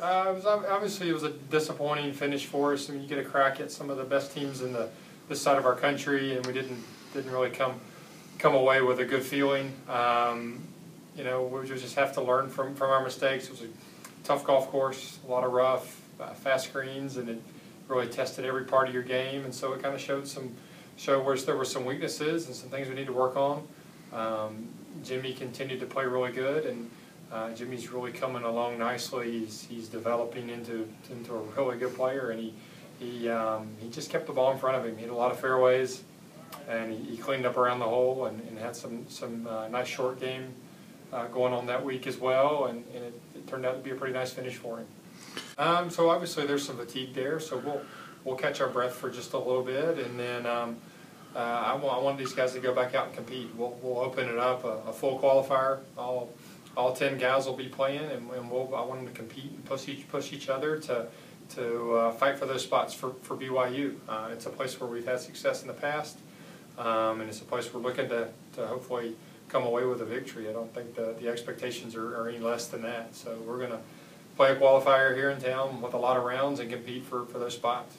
Uh, it was obviously it was a disappointing finish for us. I mean, you get a crack at some of the best teams in the this side of our country, and we didn't didn't really come come away with a good feeling. Um, you know, we just have to learn from from our mistakes. It was a tough golf course, a lot of rough, uh, fast greens, and it really tested every part of your game. And so it kind of showed some showed where there were some weaknesses and some things we need to work on. Um, Jimmy continued to play really good, and uh, Jimmy's really coming along nicely. He's, he's developing into into a really good player, and he he um, he just kept the ball in front of him. He had a lot of fairways, and he, he cleaned up around the hole, and, and had some some uh, nice short game uh, going on that week as well, and, and it, it turned out to be a pretty nice finish for him. Um, so obviously there's some fatigue there, so we'll we'll catch our breath for just a little bit, and then. Um, uh, I, want, I want these guys to go back out and compete. We'll, we'll open it up a, a full qualifier. All all ten guys will be playing, and, and we'll, I want them to compete and push each push each other to to uh, fight for those spots for, for BYU. Uh, it's a place where we've had success in the past, um, and it's a place we're looking to, to hopefully come away with a victory. I don't think the, the expectations are, are any less than that. So we're going to play a qualifier here in town with a lot of rounds and compete for, for those spots.